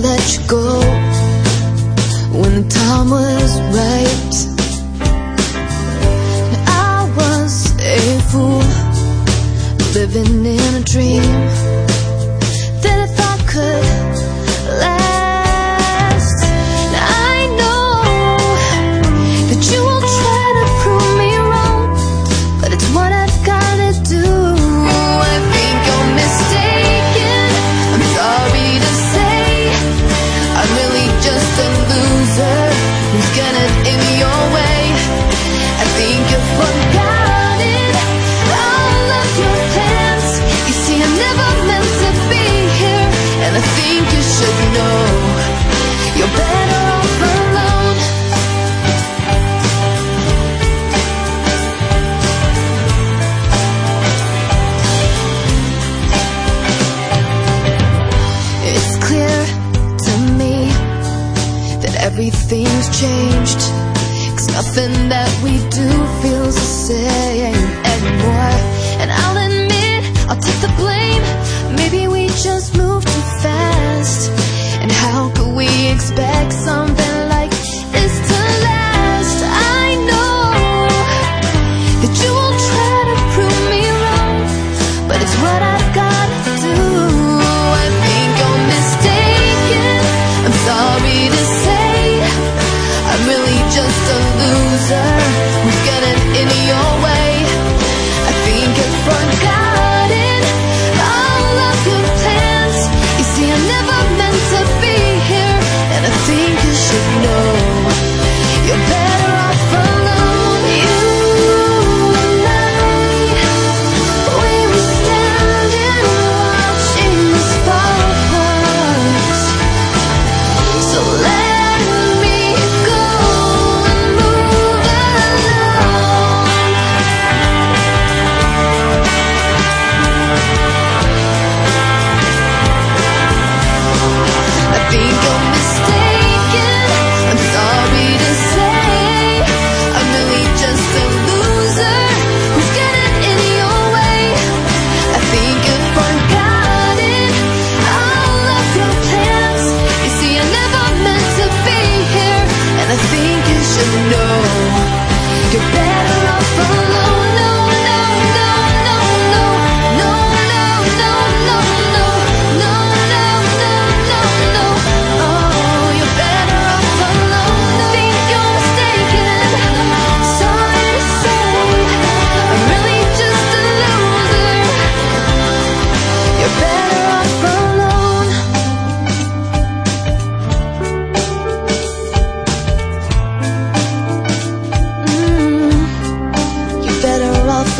let you go when the time was right. I was a fool living in a dream. Everything's changed. Cause nothing that we do feels the same anymore. And I'll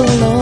tão.